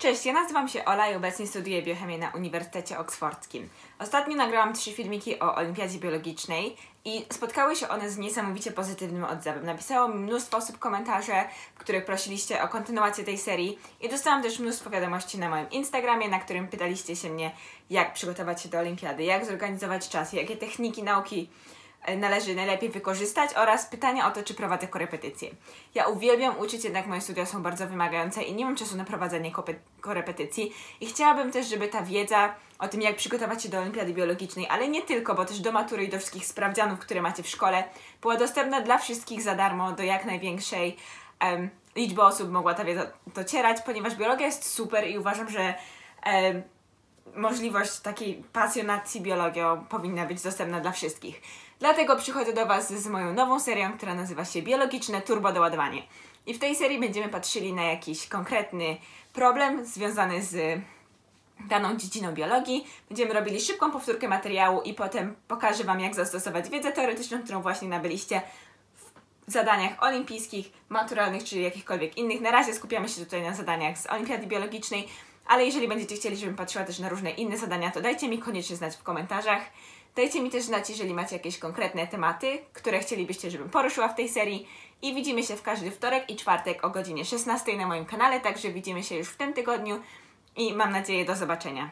Cześć, ja nazywam się Ola i obecnie studiuję biochemię na Uniwersytecie Oksfordzkim. Ostatnio nagrałam trzy filmiki o Olimpiadzie Biologicznej i spotkały się one z niesamowicie pozytywnym odzewem. Napisało mi mnóstwo osób komentarze, w których prosiliście o kontynuację tej serii i dostałam też mnóstwo wiadomości na moim Instagramie, na którym pytaliście się mnie, jak przygotować się do Olimpiady, jak zorganizować czas, jakie techniki nauki należy najlepiej wykorzystać oraz pytania o to, czy prowadzę korepetycje. Ja uwielbiam uczyć, jednak moje studia są bardzo wymagające i nie mam czasu na prowadzenie korepetycji i chciałabym też, żeby ta wiedza o tym, jak przygotować się do olimpiady biologicznej, ale nie tylko, bo też do matury i do wszystkich sprawdzianów, które macie w szkole, była dostępna dla wszystkich za darmo, do jak największej liczby osób mogła ta wiedza docierać, ponieważ biologia jest super i uważam, że możliwość takiej pasjonacji biologią powinna być dostępna dla wszystkich. Dlatego przychodzę do Was z moją nową serią, która nazywa się Biologiczne Turbo Doładowanie. I w tej serii będziemy patrzyli na jakiś konkretny problem związany z daną dziedziną biologii. Będziemy robili szybką powtórkę materiału i potem pokażę Wam, jak zastosować wiedzę teoretyczną, którą właśnie nabyliście w zadaniach olimpijskich, maturalnych czy jakichkolwiek innych. Na razie skupiamy się tutaj na zadaniach z Olimpiady Biologicznej, ale jeżeli będziecie chcieli, żebym patrzyła też na różne inne zadania, to dajcie mi koniecznie znać w komentarzach. Dajcie mi też znać, jeżeli macie jakieś konkretne tematy, które chcielibyście, żebym poruszyła w tej serii. I widzimy się w każdy wtorek i czwartek o godzinie 16 na moim kanale, także widzimy się już w tym tygodniu i mam nadzieję do zobaczenia.